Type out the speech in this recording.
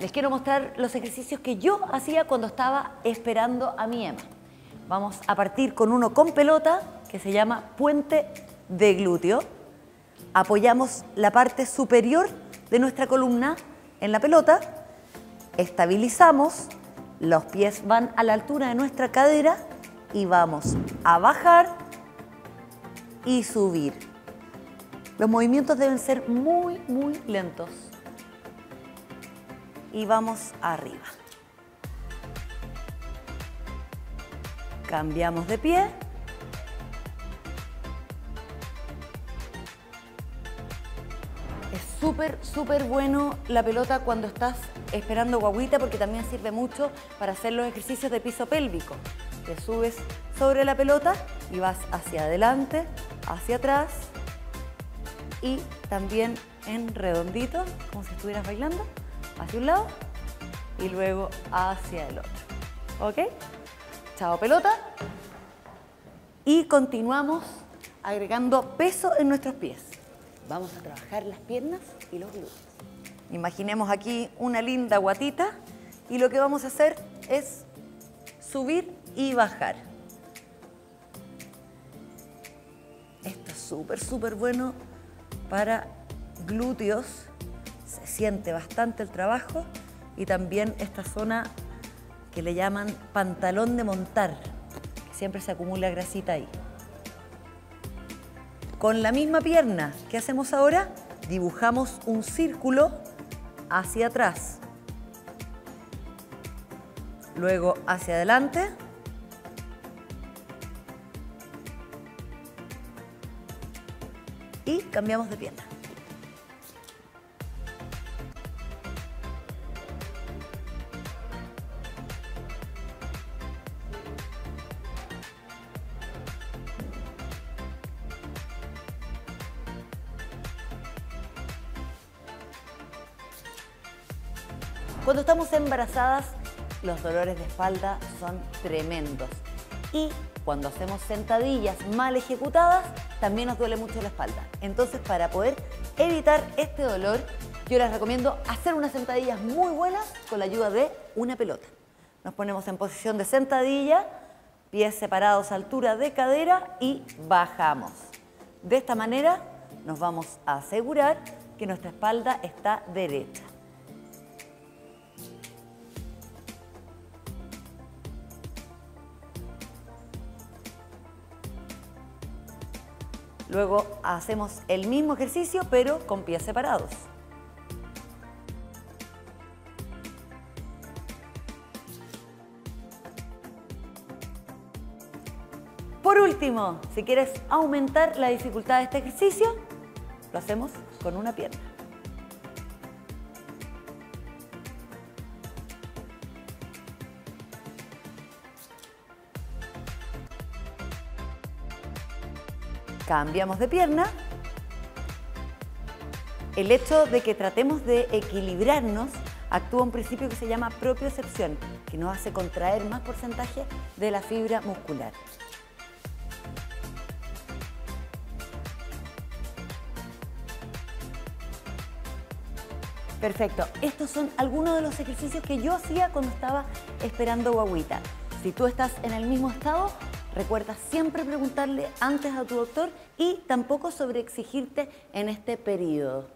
Les quiero mostrar los ejercicios que yo hacía cuando estaba esperando a mi Emma. Vamos a partir con uno con pelota que se llama puente de glúteo. Apoyamos la parte superior de nuestra columna en la pelota, estabilizamos, los pies van a la altura de nuestra cadera y vamos a bajar y subir. Los movimientos deben ser muy, muy lentos. Y vamos arriba. Cambiamos de pie. Es súper, súper bueno la pelota cuando estás esperando guaguita porque también sirve mucho para hacer los ejercicios de piso pélvico. Te subes sobre la pelota y vas hacia adelante, hacia atrás y también en redondito, como si estuvieras bailando, hacia un lado y luego hacia el otro. ¿Ok? Chao pelota. Y continuamos agregando peso en nuestros pies. Vamos a trabajar las piernas y los glúteos. Imaginemos aquí una linda guatita y lo que vamos a hacer es subir y bajar. Esto es súper, súper bueno para glúteos. Siente bastante el trabajo y también esta zona que le llaman pantalón de montar, que siempre se acumula grasita ahí. Con la misma pierna que hacemos ahora, dibujamos un círculo hacia atrás. Luego hacia adelante. Y cambiamos de pierna. Cuando estamos embarazadas, los dolores de espalda son tremendos. Y cuando hacemos sentadillas mal ejecutadas, también nos duele mucho la espalda. Entonces, para poder evitar este dolor, yo les recomiendo hacer unas sentadillas muy buenas con la ayuda de una pelota. Nos ponemos en posición de sentadilla, pies separados a altura de cadera y bajamos. De esta manera nos vamos a asegurar que nuestra espalda está derecha. Luego hacemos el mismo ejercicio pero con pies separados. Por último, si quieres aumentar la dificultad de este ejercicio, lo hacemos con una pierna. Cambiamos de pierna. El hecho de que tratemos de equilibrarnos actúa un principio que se llama propiocepción, que nos hace contraer más porcentaje de la fibra muscular. Perfecto. Estos son algunos de los ejercicios que yo hacía cuando estaba esperando guaguita. Si tú estás en el mismo estado, recuerda siempre preguntarle antes a tu doctor y tampoco sobreexigirte en este periodo.